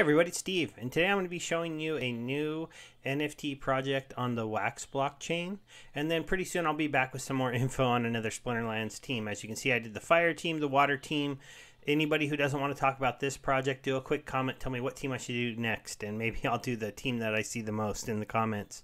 everybody, it's Steve, and today I'm going to be showing you a new NFT project on the Wax blockchain, and then pretty soon I'll be back with some more info on another Splinterlands team. As you can see, I did the fire team, the water team, anybody who doesn't want to talk about this project, do a quick comment. Tell me what team I should do next, and maybe I'll do the team that I see the most in the comments.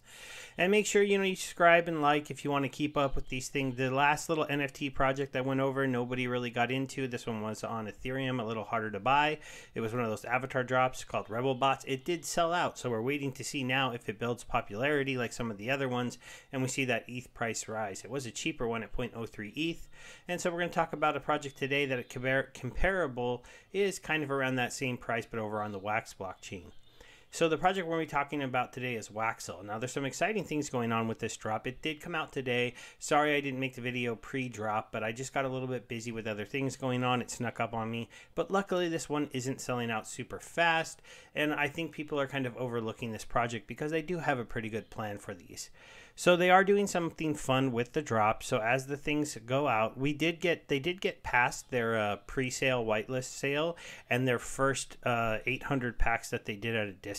And make sure you know you subscribe and like if you want to keep up with these things. The last little NFT project I went over, nobody really got into. This one was on Ethereum, a little harder to buy. It was one of those avatar drops called Rebel Bots. It did sell out, so we're waiting to see now if it builds popularity like some of the other ones, and we see that ETH price rise. It was a cheaper one at 0.03 ETH, and so we're going to talk about a project today that compare comparable is kind of around that same price, but over on the Wax blockchain. So the project we're going to be talking about today is Waxel. Now there's some exciting things going on with this drop. It did come out today. Sorry I didn't make the video pre-drop, but I just got a little bit busy with other things going on. It snuck up on me. But luckily this one isn't selling out super fast, and I think people are kind of overlooking this project because they do have a pretty good plan for these. So they are doing something fun with the drop. So as the things go out, we did get they did get past their uh, pre-sale whitelist sale and their first uh, 800 packs that they did at a discount.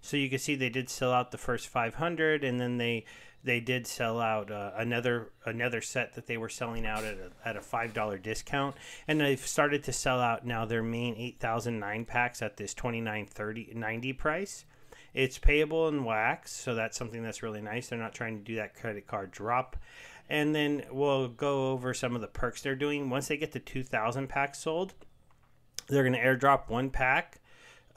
So you can see they did sell out the first 500, and then they they did sell out uh, another another set that they were selling out at a, at a five dollar discount, and they've started to sell out now their main 8,009 packs at this 29.30 90 price. It's payable in wax, so that's something that's really nice. They're not trying to do that credit card drop. And then we'll go over some of the perks they're doing. Once they get the 2,000 packs sold, they're going to airdrop one pack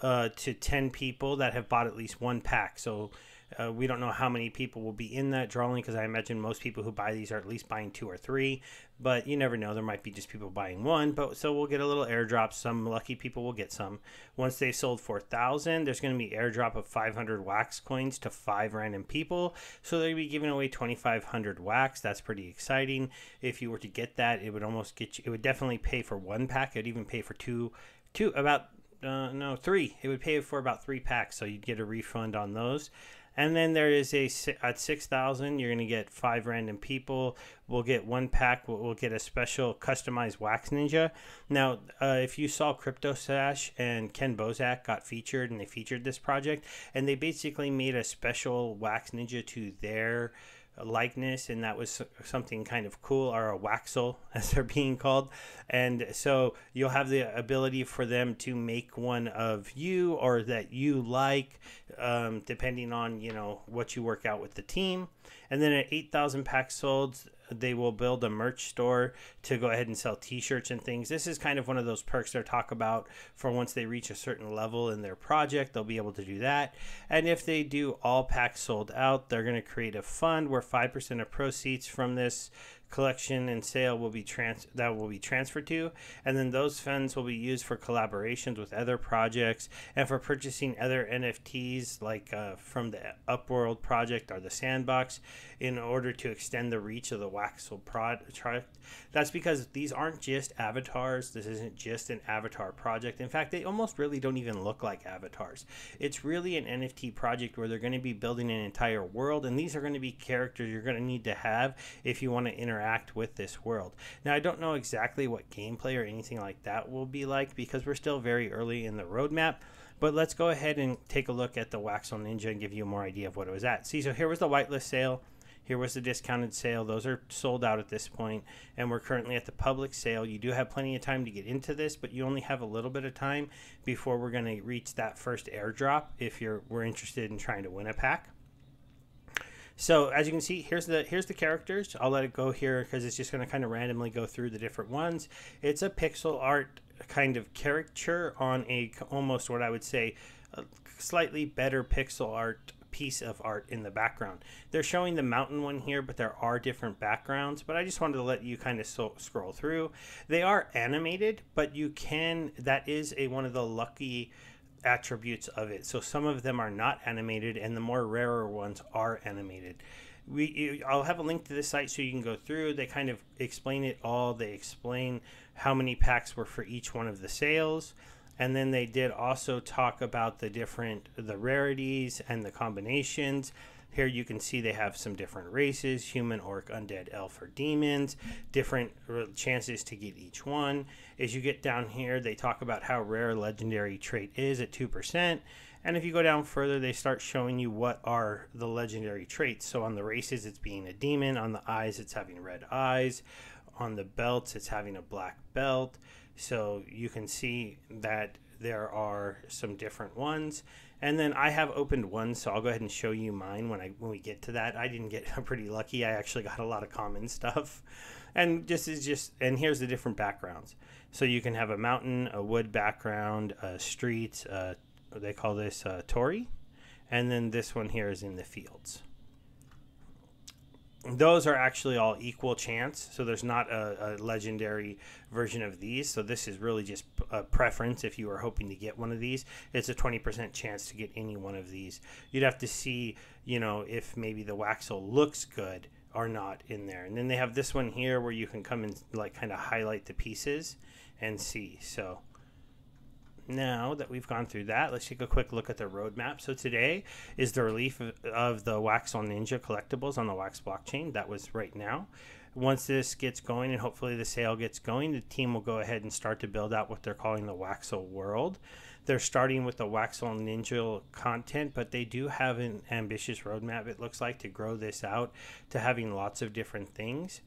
uh, to 10 people that have bought at least one pack. So uh, we don't know how many people will be in that drawing because I imagine most people who buy these are at least buying two or three, but you never know. There might be just people buying one. But so we'll get a little airdrop. Some lucky people will get some. Once they've sold 4,000, there's going to be airdrop of 500 wax coins to five random people. So they'll be giving away 2,500 wax. That's pretty exciting. If you were to get that, it would almost get you, it would definitely pay for one pack. It'd even pay for two, two, about uh, no three. It would pay for about three packs so you'd get a refund on those. And then there is a at 6000 you're going to get five random people. We'll get one pack we'll, get a special customized wax ninja. Now uh, if you saw crypto stash and ken bozak got featured and they featured this project and they basically made a special wax ninja to their likeness, and that was something kind of cool, or a waxel as they're being called. And so you'll have the ability for them to make one of you or that you like, um, depending on you know what you work out with the team. And then at eight thousand packs sold, they will build a merch store to go ahead and sell t-shirts and things. This is kind of one of those perks they're talk about for once they reach a certain level in their project they'll be able to do that. And if they do all packs sold out they're going to create a fund where 5% of proceeds from this collection and sale will be trans that will be transferred to and then those funds will be used for collaborations with other projects and for purchasing other nfts like uh, from the upworld project or the sandbox in order to extend the reach of the waxel project. That's because these aren't just avatars. This isn't just an avatar project. In fact they almost really don't even look like avatars. It's really an nft project where they're going to be building an entire world and these are going to be characters you're going to need to have if you want to interact interact with this world. Now, I don't know exactly what gameplay or anything like that will be like because we're still very early in the roadmap. But let's go ahead and take a look at the Waxel Ninja and give you a more idea of what it was at. See, so here was the whitelist sale. Here was the discounted sale. Those are sold out at this point, and we're currently at the public sale. You do have plenty of time to get into this, but you only have a little bit of time before we're going to reach that first airdrop if you're we're interested in trying to win a pack. So as you can see, here's the here's the characters. I'll let it go here because it's just going to kind of randomly go through the different ones. It's a pixel art kind of caricature on a almost what I would say slightly better pixel art piece of art in the background. They're showing the mountain one here, but there are different backgrounds. But I just wanted to let you kind of so scroll through. They are animated, but you can. That is a one of the lucky attributes of it. So some of them are not animated, and the more rarer ones are animated. We, I'll have a link to this site so you can go through. They kind of explain it all. They explain how many packs were for each one of the sales, and then they did also talk about the different the rarities and the combinations. Here you can see they have some different races human, orc, undead, elf, or demons, different chances to get each one. As you get down here, they talk about how rare a legendary trait is at 2%. And if you go down further, they start showing you what are the legendary traits. So on the races, it's being a demon. On the eyes, it's having red eyes. On the belts, it's having a black belt. So you can see that there are some different ones. And then I have opened one, so I'll go ahead and show you mine when I when we get to that. I didn't get pretty lucky. I actually got a lot of common stuff. And this is just and here's the different backgrounds. So you can have a mountain, a wood background, a street, uh, they call this uh, Torii, and then this one here is in the fields those are actually all equal chance. So there's not a, a, legendary version of these. So this is really just a preference if you are hoping to get one of these. It's a 20% chance to get any one of these. You'd have to see you know if maybe the waxel looks good or not in there. And then they have this one here where you can come and like kind of highlight the pieces and see. So now that we've gone through that, let's take a quick look at the roadmap. So today is the relief of the Waxel Ninja collectibles on the Wax blockchain. That was right now. Once this gets going and hopefully the sale gets going, the team will go ahead and start to build out what they're calling the Waxel world. They're starting with the Waxel Ninja content, but they do have an ambitious roadmap, it looks like, to grow this out to having lots of different things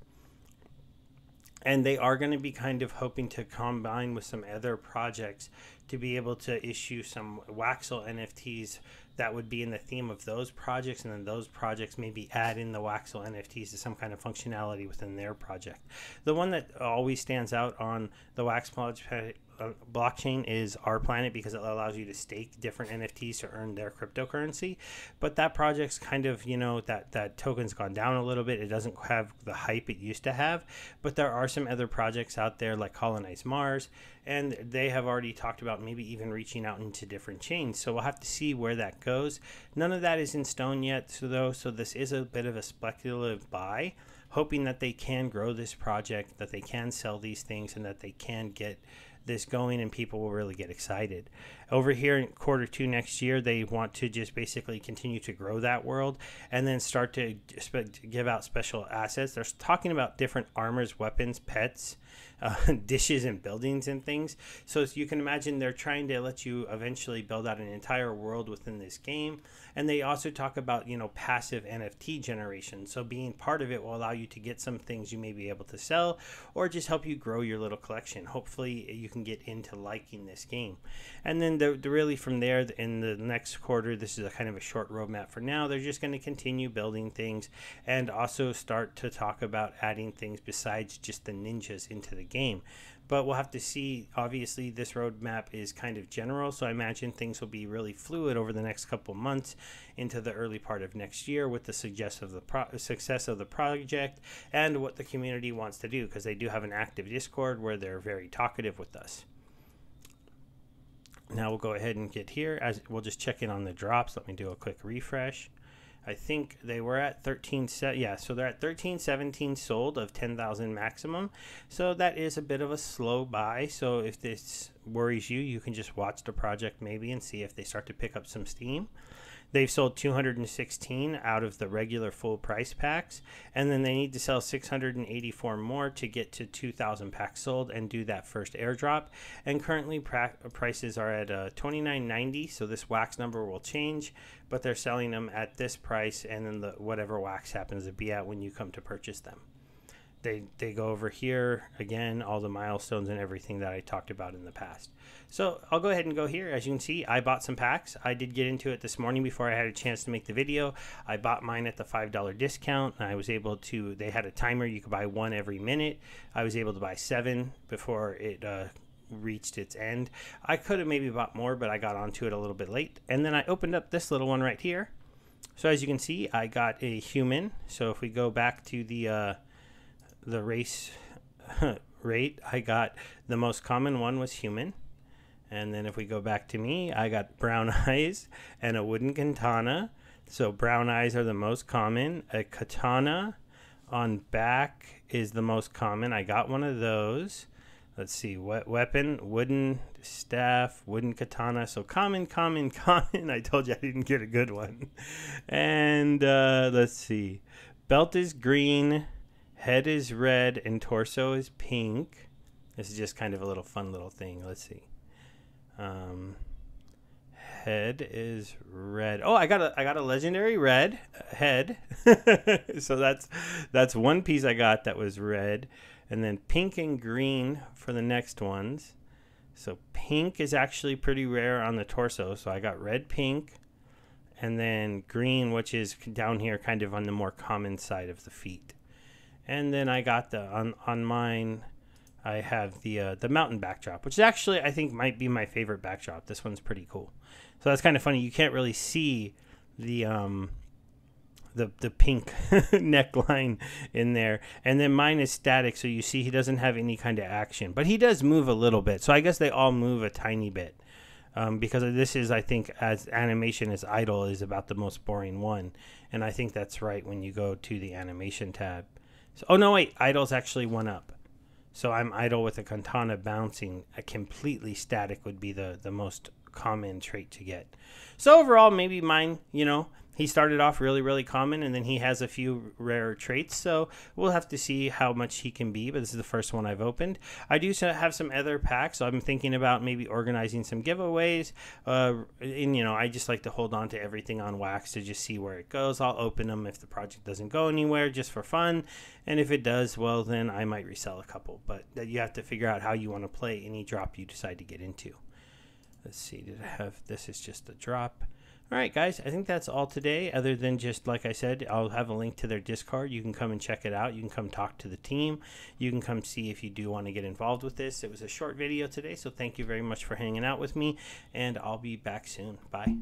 and they are going to be kind of hoping to combine with some other projects to be able to issue some Waxel NFTs that would be in the theme of those projects, and then those projects maybe add in the Waxel NFTs to some kind of functionality within their project. The one that always stands out on the Wax project uh, blockchain is R Planet because it allows you to stake different NFTs to earn their cryptocurrency. But that project's kind of, you know, that, that token's gone down a little bit. It doesn't have the hype it used to have. But there are some other projects out there like Colonize Mars, and they have already talked about maybe even reaching out into different chains. So we'll have to see where that goes. None of that is in stone yet, so though, so this is a bit of a speculative buy hoping that they can grow this project, that they can sell these things, and that they can get this going and people will really get excited. Over here in quarter two next year, they want to just basically continue to grow that world and then start to give out special assets. They're talking about different armors, weapons, pets, uh, dishes, and buildings and things. So you can imagine, they're trying to let you eventually build out an entire world within this game. And they also talk about, you know, passive NFT generation. So being part of it will allow you to get some things you may be able to sell or just help you grow your little collection. Hopefully, you can get into liking this game. And then the, the really from there in the next quarter, this is a kind of a short roadmap for now. They're just going to continue building things and also start to talk about adding things besides just the ninjas into the game. But we'll have to see. Obviously, this roadmap is kind of general, so I imagine things will be really fluid over the next couple months into the early part of next year with the success of the pro- success of the project and what the community wants to do because they do have an active Discord where they're very talkative with us. Now we'll go ahead and get here as we'll just check in on the drops. Let me do a quick refresh. I think they were at 13 set yeah so they're at 13 17 sold of 10,000 maximum. So that is a bit of a slow buy. So if this worries you you can just watch the project maybe and see if they start to pick up some steam They've sold 216 out of the regular full price packs, and then they need to sell 684 more to get to 2,000 packs sold and do that first airdrop. And currently, pra- prices are at uh, 29.90, so this wax number will change, but they're selling them at this price, and then the whatever wax happens to be at when you come to purchase them they they go over here again all the milestones and everything that I talked about in the past. So I'll go ahead and go here. As you can see, I bought some packs. I did get into it this morning before I had a chance to make the video. I bought mine at the $5 discount. I was able to, they had a timer. You could buy one every minute. I was able to buy seven before it uh, reached its end. I could have maybe bought more, but I got onto it a little bit late. And then I opened up this little one right here. So as you can see, I got a human. So if we go back to the uh, the race rate, I got the most common one was human. And then if we go back to me, I got brown eyes and a wooden katana. So brown eyes are the most common. A katana on back is the most common. I got one of those. let's see what weapon wooden staff wooden katana so common common common i told you i didn't get a good one and uh, let's see belt is green head is red and torso is pink this is just kind of a little fun little thing let's see um, head is red oh i got a i got a legendary red head so that's that's one piece i got that was red and then pink and green for the next ones. So pink is actually pretty rare on the torso. So I got red, pink, and then green, which is down here, kind of on the more common side of the feet. And then I got the on on mine. I have the uh, the mountain backdrop, which is actually I think might be my favorite backdrop. This one's pretty cool. So that's kind of funny. You can't really see the um, the the pink neckline in there, and then mine is static, so you see he doesn't have any kind of action, but he does move a little bit. So I guess they all move a tiny bit. Um, because this is, I think, as animation as idle is about the most boring one, and I think that's right when you go to the animation tab. So, oh no, wait, idle's actually one up. So I'm idle with a katana bouncing. A completely static would be the the most common trait to get. So overall, maybe mine, you know, he started off really really common and then he has a few rare traits so we'll have to see how much he can be but this is the first one i've opened. I do have some other packs so i'm thinking about maybe organizing some giveaways uh, and you know i just like to hold on to everything on wax to just see where it goes. I'll open them if the project doesn't go anywhere just for fun and if it does well then i might resell a couple but you have to figure out how you want to play any drop you decide to get into. Let's see did i have this is just a drop all right, guys, I think that's all today. Other than just like I said, I'll have a link to their Discord. You can come and check it out. You can come talk to the team. You can come see if you do want to get involved with this. It was a short video today, so thank you very much for hanging out with me, and I'll be back soon. Bye.